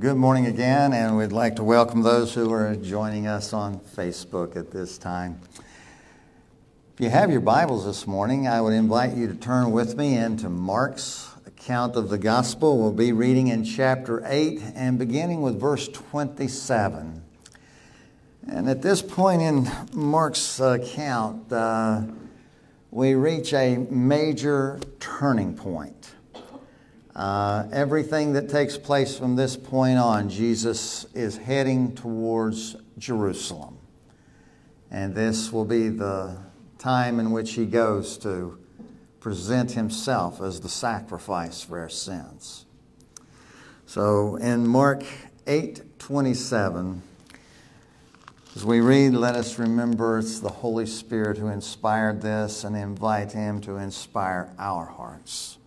good morning again, and we'd like to welcome those who are joining us on Facebook at this time. If you have your Bibles this morning, I would invite you to turn with me into Mark's account of the gospel. We'll be reading in chapter 8 and beginning with verse 27. And at this point in Mark's account, uh, we reach a major turning point. Uh, everything that takes place from this point on, Jesus is heading towards Jerusalem. And this will be the time in which he goes to present himself as the sacrifice for our sins. So in Mark 8 27, as we read, let us remember it's the Holy Spirit who inspired this and invite him to inspire our hearts.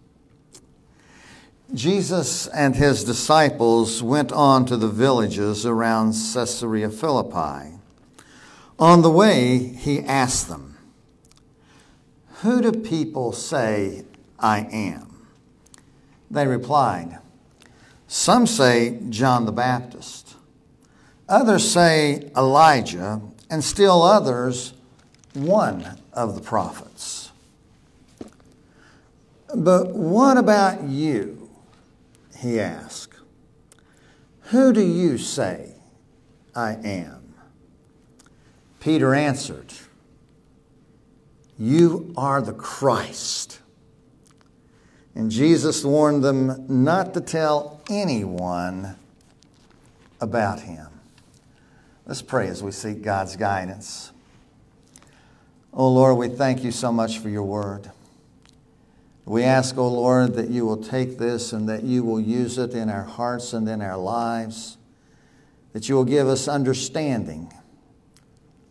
Jesus and his disciples went on to the villages around Caesarea Philippi. On the way, he asked them, Who do people say I am? They replied, Some say John the Baptist, others say Elijah, and still others, one of the prophets. But what about you? He asked. Who do you say I am? Peter answered, You are the Christ. And Jesus warned them not to tell anyone about him. Let's pray as we seek God's guidance. Oh Lord, we thank you so much for your word. We ask, O oh Lord, that you will take this and that you will use it in our hearts and in our lives, that you will give us understanding,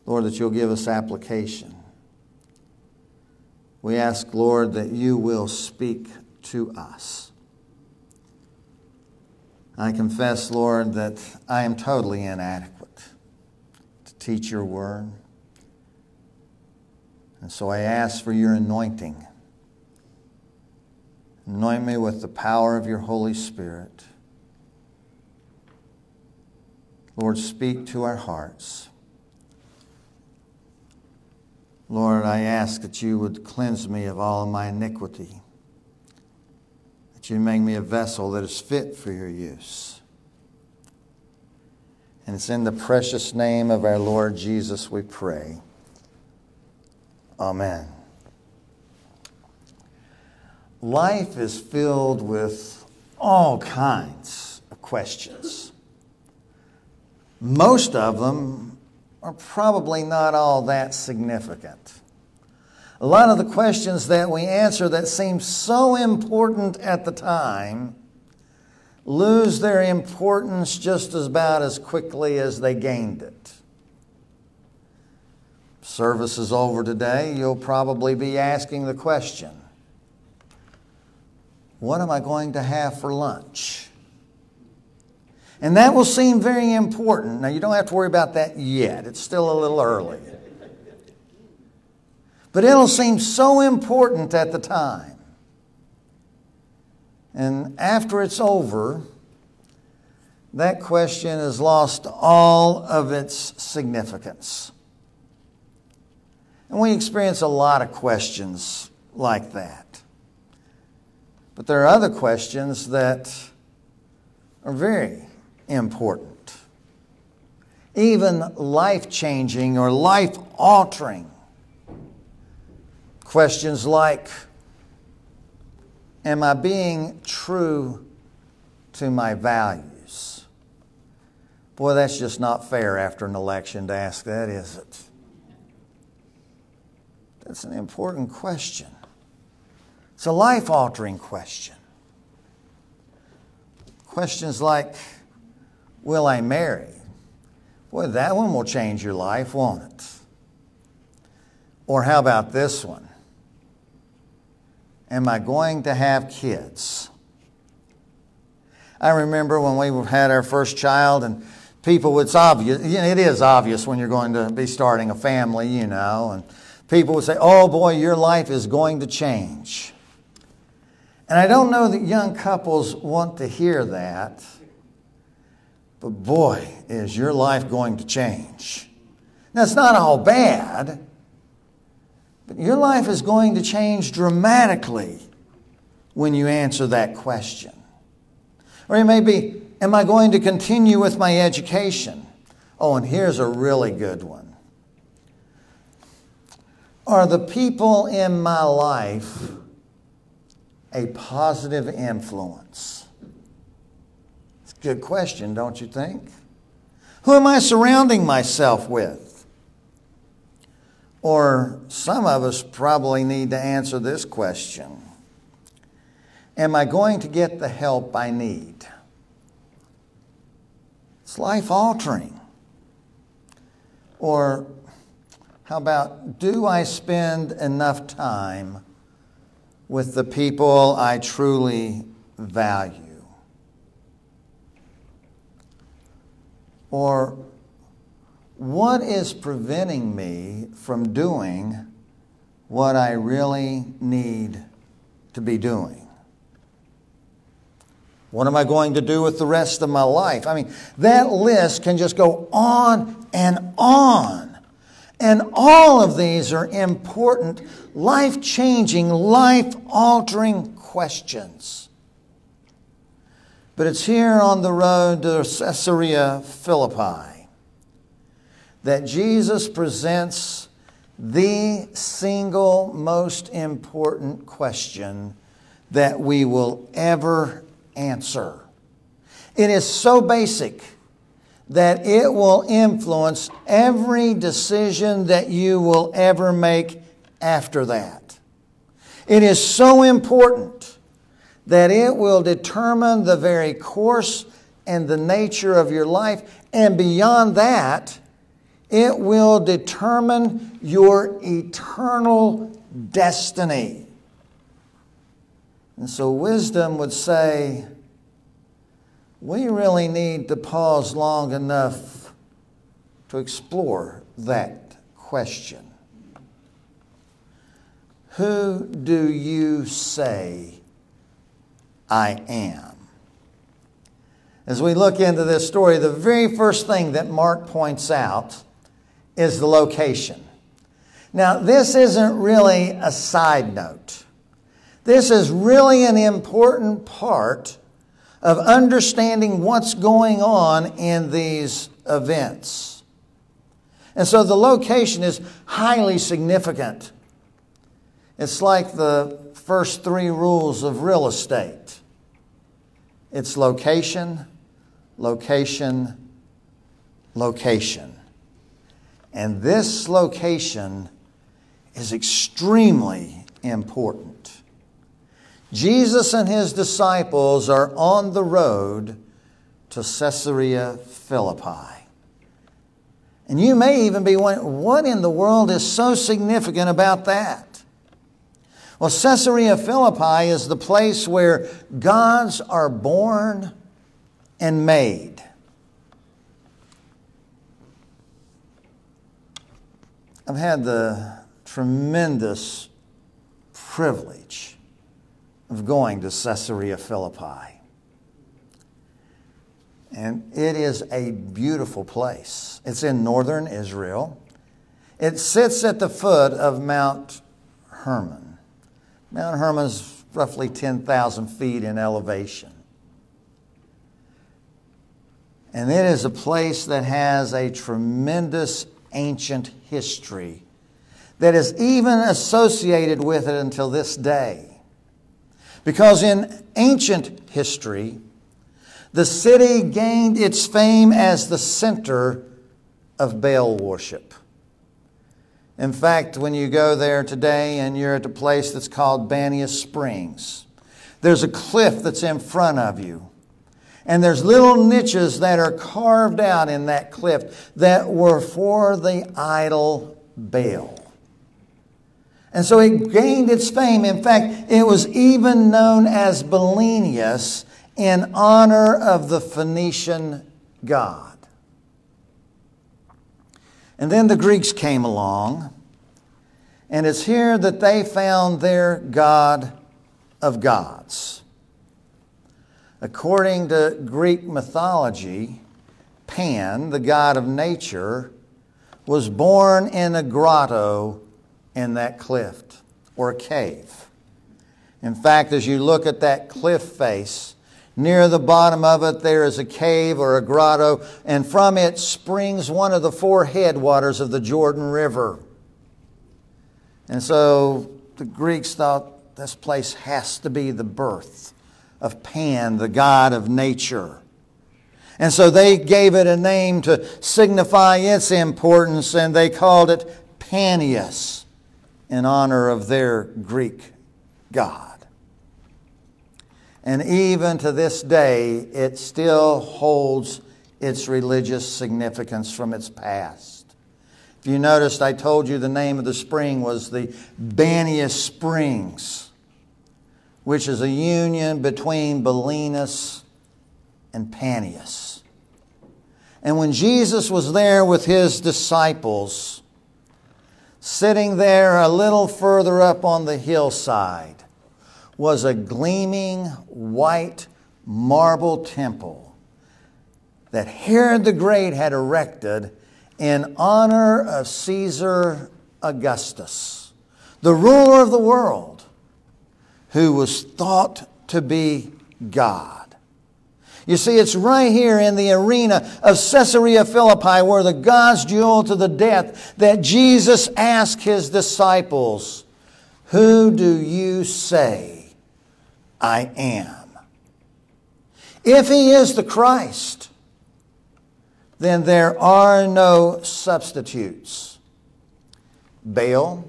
Lord, that you'll give us application. We ask, Lord, that you will speak to us. I confess, Lord, that I am totally inadequate to teach your word. And so I ask for your anointing Anoint me with the power of your Holy Spirit. Lord, speak to our hearts. Lord, I ask that you would cleanse me of all my iniquity, that you make me a vessel that is fit for your use. And it's in the precious name of our Lord Jesus we pray. Amen life is filled with all kinds of questions. Most of them are probably not all that significant. A lot of the questions that we answer that seem so important at the time lose their importance just about as quickly as they gained it. Service is over today, you'll probably be asking the question what am I going to have for lunch? And that will seem very important. Now, you don't have to worry about that yet, it's still a little early. But it'll seem so important at the time. And after it's over, that question has lost all of its significance. And we experience a lot of questions like that. But there are other questions that are very important, even life changing or life altering. Questions like Am I being true to my values? Boy, that's just not fair after an election to ask that, is it? That's an important question. It's a life altering question. Questions like, Will I marry? Boy, that one will change your life, won't it? Or how about this one? Am I going to have kids? I remember when we had our first child, and people, it's obvious, it is obvious when you're going to be starting a family, you know, and people would say, Oh boy, your life is going to change. And I don't know that young couples want to hear that. but boy, is your life going to change. Now, it's not all bad, but your life is going to change dramatically when you answer that question. Or it may be, Am I going to continue with my education? Oh, and here's a really good one. Are the people in my life a positive influence? It's a good question, don't you think? Who am I surrounding myself with? Or some of us probably need to answer this question Am I going to get the help I need? It's life altering. Or how about, do I spend enough time with the people I truly value? Or what is preventing me from doing what I really need to be doing? What am I going to do with the rest of my life? I mean, that list can just go on and on. And all of these are important, life changing, life altering questions. But it's here on the road to Caesarea Philippi that Jesus presents the single most important question that we will ever answer. It is so basic that it will influence every decision that you will ever make after that. It is so important that it will determine the very course and the nature of your life, and beyond that, it will determine your eternal destiny. And so wisdom would say, we really need to pause long enough to explore that question. Who do you say I am? As we look into this story, the very first thing that Mark points out is the location. Now, this isn't really a side note. This is really an important part of understanding what's going on in these events. And so the location is highly significant. It's like the first three rules of real estate it's location, location, location. And this location is extremely important. Jesus and his disciples are on the road to Caesarea Philippi. And you may even be wondering, what in the world is so significant about that? Well, Caesarea Philippi is the place where gods are born and made. I've had the tremendous privilege of going to Caesarea Philippi. And it is a beautiful place. It's in northern Israel. It sits at the foot of Mount Hermon. Mount Hermon is roughly 10,000 feet in elevation. And it is a place that has a tremendous ancient history that is even associated with it until this day. Because in ancient history, the city gained its fame as the center of Baal worship. In fact, when you go there today and you're at a place that's called Banias Springs, there's a cliff that's in front of you. And there's little niches that are carved out in that cliff that were for the idol Baal. And so it gained its fame. In fact, it was even known as Balineus in honor of the Phoenician god. And then the Greeks came along, and it's here that they found their God of gods. According to Greek mythology, Pan, the god of nature, was born in a grotto in that cliff or cave. In fact, as you look at that cliff face, near the bottom of it there is a cave or a grotto, and from it springs one of the four headwaters of the Jordan River. And so the Greeks thought this place has to be the birth of Pan, the god of nature. And so they gave it a name to signify its importance, and they called it Panias in honor of their Greek god. And even to this day, it still holds its religious significance from its past. If you noticed, I told you the name of the spring was the Banias Springs, which is a union between Belinus and Panias. And when Jesus was there with his disciples, sitting there a little further up on the hillside, was a gleaming white marble temple that Herod the Great had erected in honor of Caesar Augustus, the ruler of the world, who was thought to be God. You see, it's right here in the arena of Caesarea Philippi where the gods duel to the death that Jesus asked his disciples, Who do you say I am. If he is the Christ, then there are no substitutes. Baal,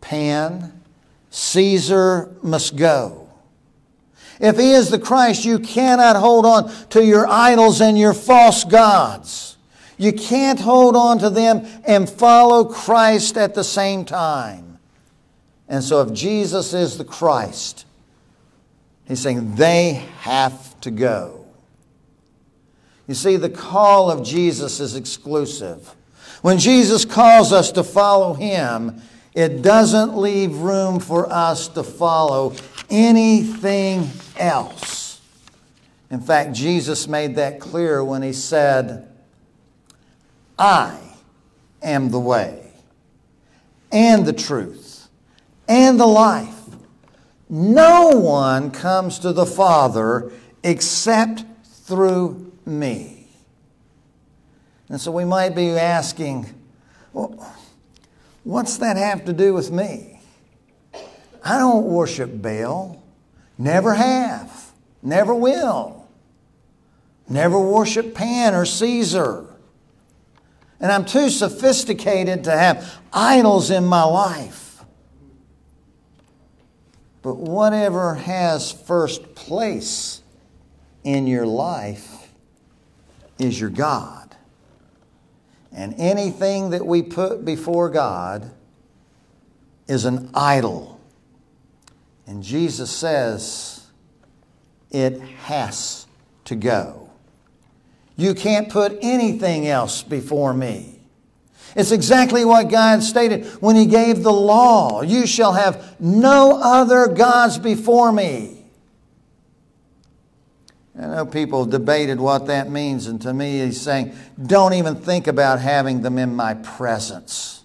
Pan, Caesar must go. If he is the Christ, you cannot hold on to your idols and your false gods. You can't hold on to them and follow Christ at the same time. And so, if Jesus is the Christ, He's saying they have to go. You see, the call of Jesus is exclusive. When Jesus calls us to follow Him, it doesn't leave room for us to follow anything else. In fact, Jesus made that clear when He said, I am the way and the truth and the life. No one comes to the Father except through me. And so we might be asking, well, what's that have to do with me? I don't worship Baal. Never have. Never will. Never worship Pan or Caesar. And I'm too sophisticated to have idols in my life. But whatever has first place in your life is your God. And anything that we put before God is an idol. And Jesus says it has to go. You can't put anything else before me. It's exactly what God stated when He gave the law You shall have no other gods before me. I know people debated what that means, and to me, He's saying, don't even think about having them in my presence.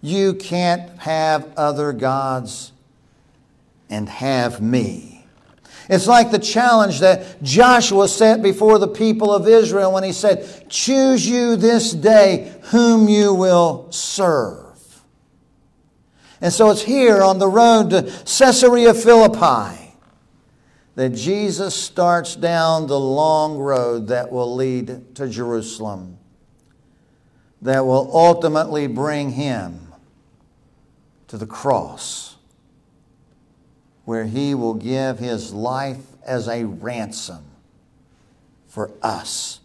You can't have other gods and have me. It's like the challenge that Joshua set before the people of Israel when he said, Choose you this day whom you will serve. And so it's here on the road to Caesarea Philippi that Jesus starts down the long road that will lead to Jerusalem, that will ultimately bring him to the cross where he will give his life as a ransom for us,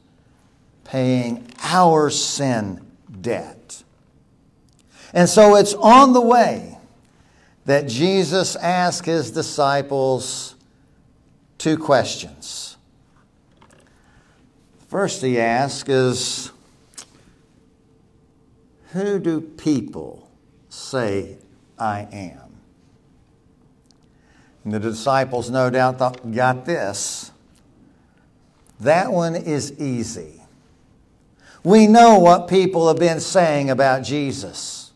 paying our sin debt. And so it's on the way that Jesus asked his disciples two questions. First, he asks is, Who do people say I am? And the disciples, no doubt, thought, got this. That one is easy. We know what people have been saying about Jesus.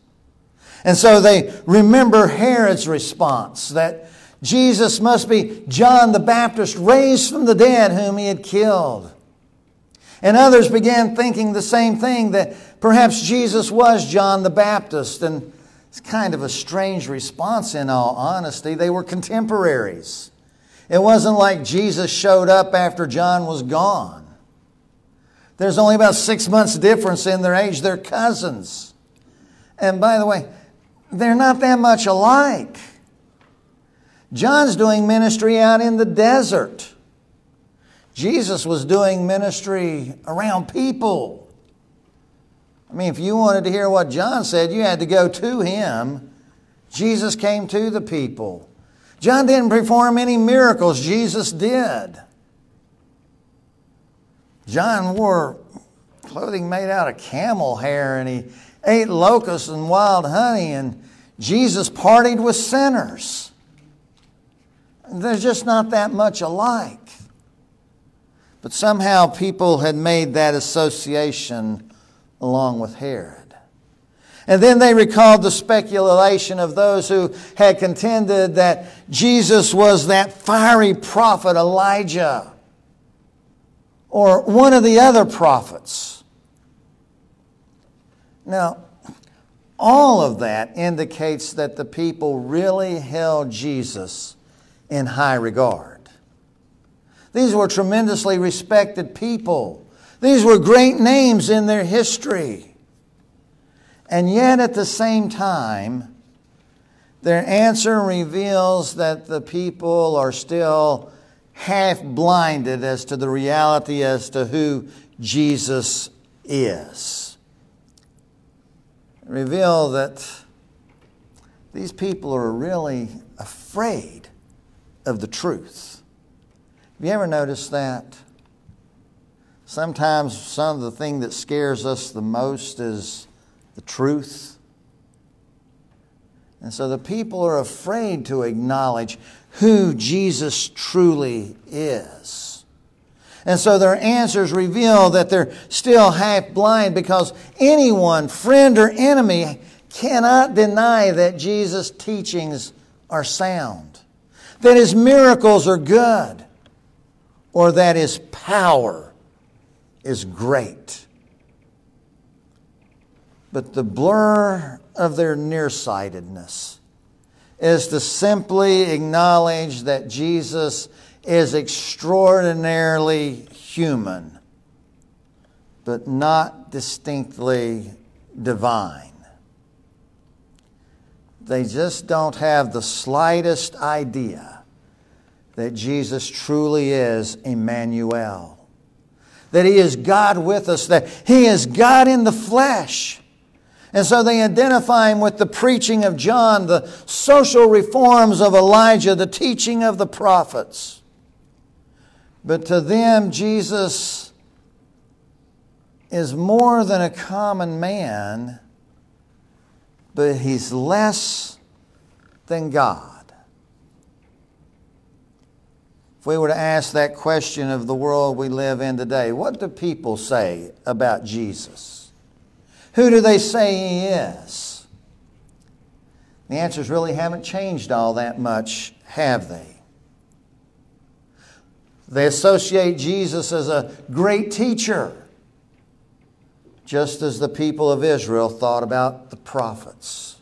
And so they remember Herod's response that Jesus must be John the Baptist raised from the dead whom he had killed. And others began thinking the same thing that perhaps Jesus was John the Baptist. And it's kind of a strange response, in all honesty. They were contemporaries. It wasn't like Jesus showed up after John was gone. There's only about six months difference in their age. They're cousins. And by the way, they're not that much alike. John's doing ministry out in the desert. Jesus was doing ministry around people. I mean, if you wanted to hear what John said, you had to go to him. Jesus came to the people. John didn't perform any miracles, Jesus did. John wore clothing made out of camel hair and he ate locusts and wild honey, and Jesus partied with sinners. There's just not that much alike. But somehow people had made that association along with Herod. And then they recalled the speculation of those who had contended that Jesus was that fiery prophet Elijah or one of the other prophets. Now, all of that indicates that the people really held Jesus in high regard. These were tremendously respected people. These were great names in their history. And yet, at the same time, their answer reveals that the people are still half blinded as to the reality as to who Jesus is. Reveal that these people are really afraid of the truth. Have you ever noticed that? Sometimes some of the thing that scares us the most is the truth. And so the people are afraid to acknowledge who Jesus truly is. And so their answers reveal that they're still half blind because anyone, friend or enemy, cannot deny that Jesus' teachings are sound, that his miracles are good, or that his power is great. But the blur of their nearsightedness is to simply acknowledge that Jesus is extraordinarily human, but not distinctly divine. They just don't have the slightest idea that Jesus truly is Emmanuel. That He is God with us, that He is God in the flesh. And so they identify Him with the preaching of John, the social reforms of Elijah, the teaching of the prophets. But to them, Jesus is more than a common man, but He's less than God. If we were to ask that question of the world we live in today, what do people say about Jesus? Who do they say he is? The answers really haven't changed all that much, have they? They associate Jesus as a great teacher, just as the people of Israel thought about the prophets.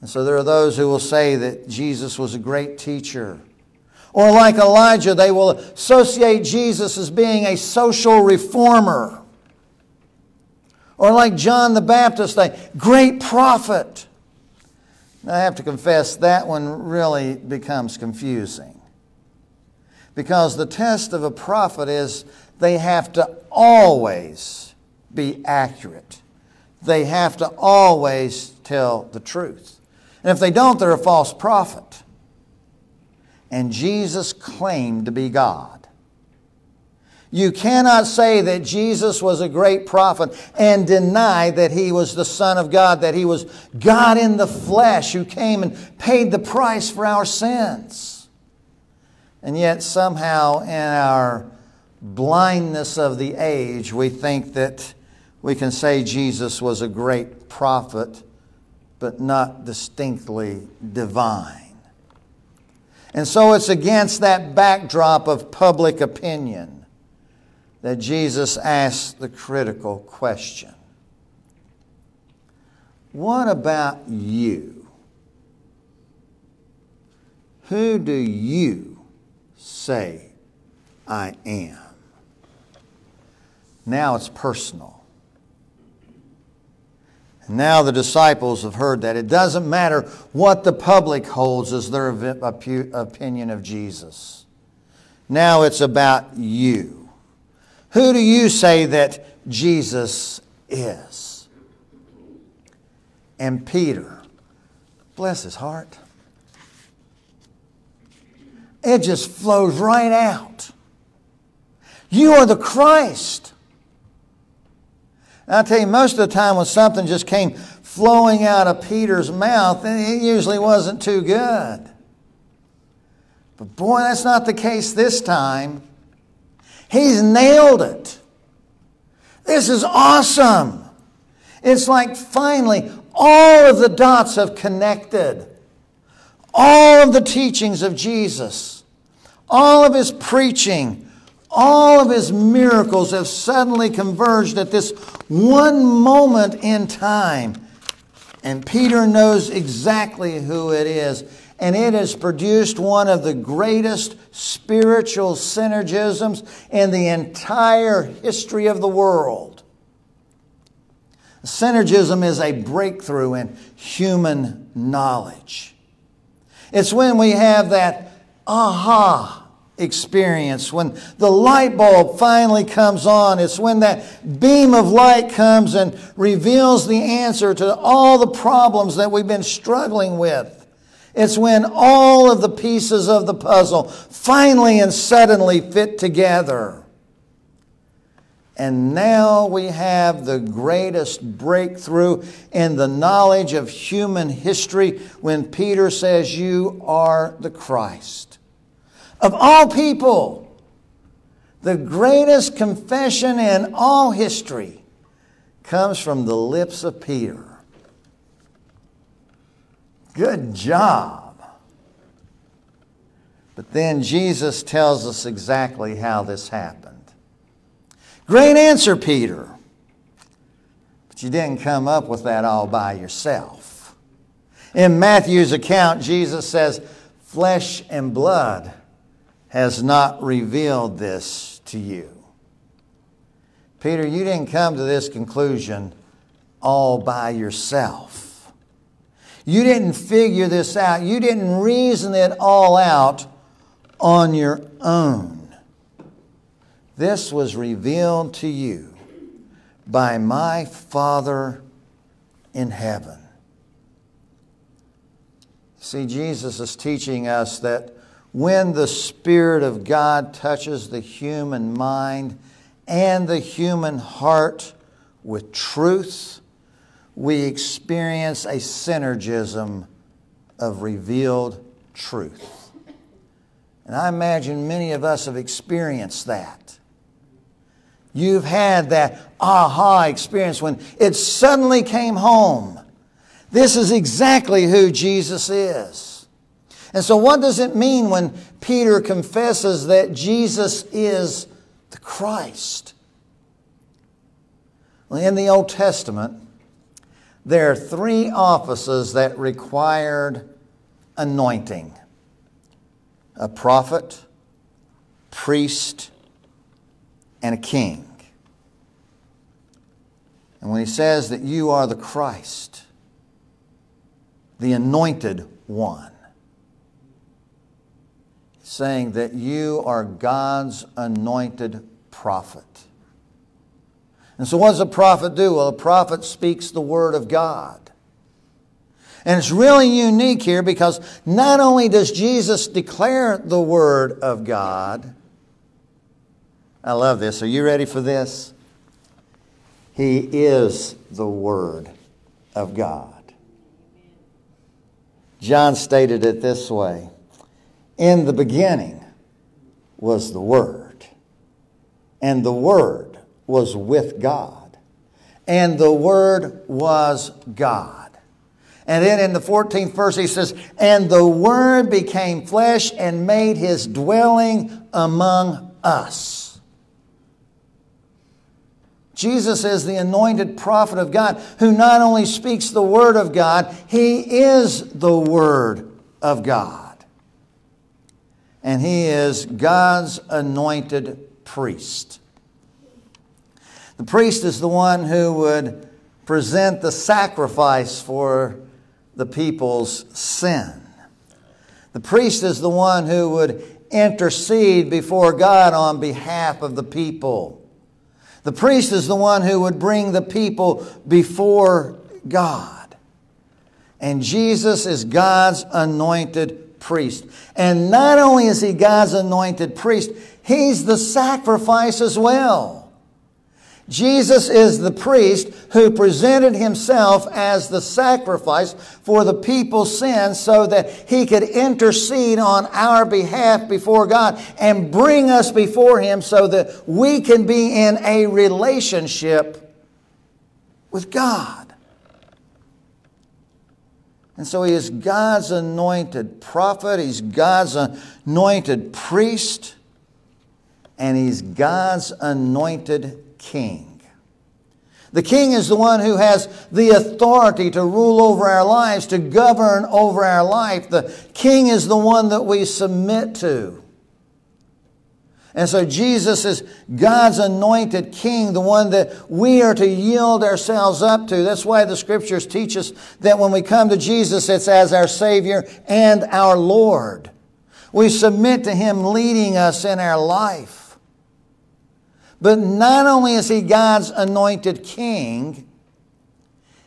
And so there are those who will say that Jesus was a great teacher or like Elijah, they will associate Jesus as being a social reformer. Or like John the Baptist, a great prophet. Now, I have to confess, that one really becomes confusing. Because the test of a prophet is they have to always be accurate. They have to always tell the truth. And if they don't, they're a false prophet and Jesus claimed to be God. You cannot say that Jesus was a great prophet and deny that he was the Son of God, that he was God in the flesh who came and paid the price for our sins. And yet, somehow, in our blindness of the age, we think that we can say Jesus was a great prophet, but not distinctly divine. And so it's against that backdrop of public opinion that Jesus asked the critical question What about you? Who do you say I am? Now it's personal. And now the disciples have heard that. It doesn't matter what the public holds as their opinion of Jesus. Now it's about you. Who do you say that Jesus is? And Peter, bless his heart, it just flows right out. You are the Christ. And I tell you, most of the time when something just came flowing out of Peter's mouth, it usually wasn't too good. But boy, that's not the case this time. He's nailed it. This is awesome. It's like finally all of the dots have connected. All of the teachings of Jesus, all of his preaching, all of his miracles have suddenly converged at this one moment in time. And Peter knows exactly who it is. And it has produced one of the greatest spiritual synergisms in the entire history of the world. Synergism is a breakthrough in human knowledge. It's when we have that aha experience. When the light bulb finally comes on, it's when that beam of light comes and reveals the answer to all the problems that we've been struggling with. It's when all of the pieces of the puzzle finally and suddenly fit together. And now we have the greatest breakthrough in the knowledge of human history when Peter says, You are the Christ of all people, the greatest confession in all history comes from the lips of Peter. Good job. But then Jesus tells us exactly how this happened. Great answer, Peter. But you didn't come up with that all by yourself. In Matthew's account, Jesus says, Flesh and blood has not revealed this to you. Peter, you didn't come to this conclusion all by yourself. You didn't figure this out. You didn't reason it all out on your own. This was revealed to you by my Father in heaven. See, Jesus is teaching us that when the Spirit of God touches the human mind and the human heart with truth, we experience a synergism of revealed truth. And I imagine many of us have experienced that. You've had that aha experience when it suddenly came home. This is exactly who Jesus is. And so, what does it mean when Peter confesses that Jesus is the Christ? Well, in the Old Testament, there are three offices that required anointing a prophet, priest, and a king. And when he says that you are the Christ, the anointed one, saying that you are God's anointed prophet. And so, what does a prophet do? Well, a prophet speaks the word of God. And it's really unique here because not only does Jesus declare the word of God, I love this. Are you ready for this? He is the word of God. John stated it this way in the beginning was the Word, and the Word was with God, and the Word was God. And then in the 14th verse, he says, And the Word became flesh and made his dwelling among us. Jesus is the anointed prophet of God who not only speaks the Word of God, he is the Word of God. And he is God's anointed priest. The priest is the one who would present the sacrifice for the people's sin. The priest is the one who would intercede before God on behalf of the people. The priest is the one who would bring the people before God. And Jesus is God's anointed priest. And not only is he God's anointed priest, he's the sacrifice as well. Jesus is the priest who presented himself as the sacrifice for the people's sins so that he could intercede on our behalf before God and bring us before him so that we can be in a relationship with God. And so he is God's anointed prophet, he's God's anointed priest, and he's God's anointed king. The king is the one who has the authority to rule over our lives, to govern over our life. The king is the one that we submit to. And so Jesus is God's anointed king, the one that we are to yield ourselves up to. That's why the scriptures teach us that when we come to Jesus, it's as our Savior and our Lord. We submit to Him leading us in our life. But not only is he God's anointed king,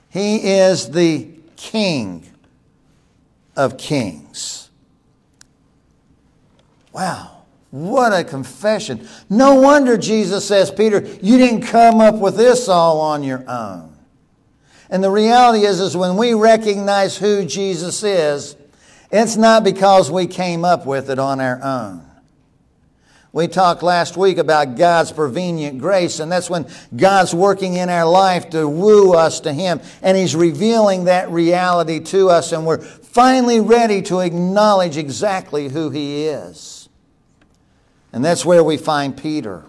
he is the king of kings. Wow, what a confession. No wonder Jesus says, Peter, you didn't come up with this all on your own. And the reality is, is when we recognize who Jesus is, it's not because we came up with it on our own. We talked last week about God's prevenient grace, and that's when God's working in our life to woo us to Him, and He's revealing that reality to us, and we're finally ready to acknowledge exactly who He is. And that's where we find Peter.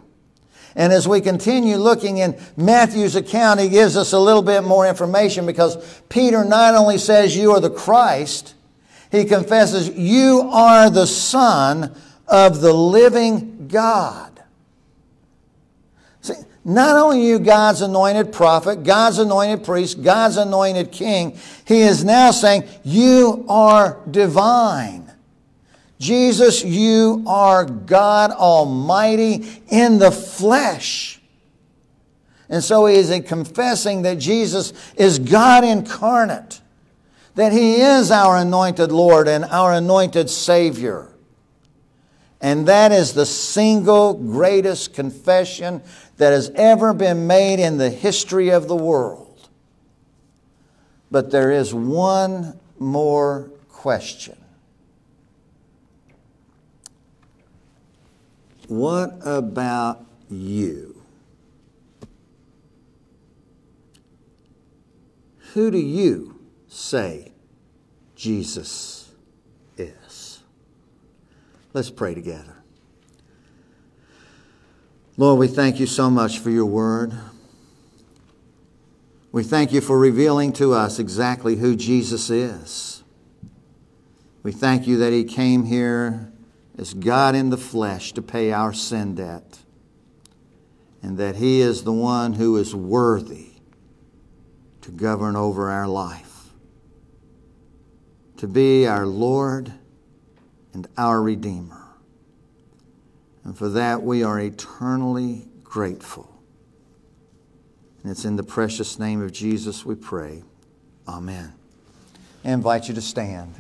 And as we continue looking in Matthew's account, he gives us a little bit more information because Peter not only says, You are the Christ, he confesses, You are the Son of the living God. See, not only you God's anointed prophet, God's anointed priest, God's anointed king, he is now saying, You are divine. Jesus, you are God Almighty in the flesh. And so he is confessing that Jesus is God incarnate, that he is our anointed Lord and our anointed Savior. And that is the single greatest confession that has ever been made in the history of the world. But there is one more question. What about you? Who do you say Jesus is? Let's pray together. Lord, we thank you so much for your word. We thank you for revealing to us exactly who Jesus is. We thank you that he came here as God in the flesh to pay our sin debt, and that he is the one who is worthy to govern over our life, to be our Lord and our Redeemer. And for that, we are eternally grateful. And it's in the precious name of Jesus we pray. Amen. I invite you to stand.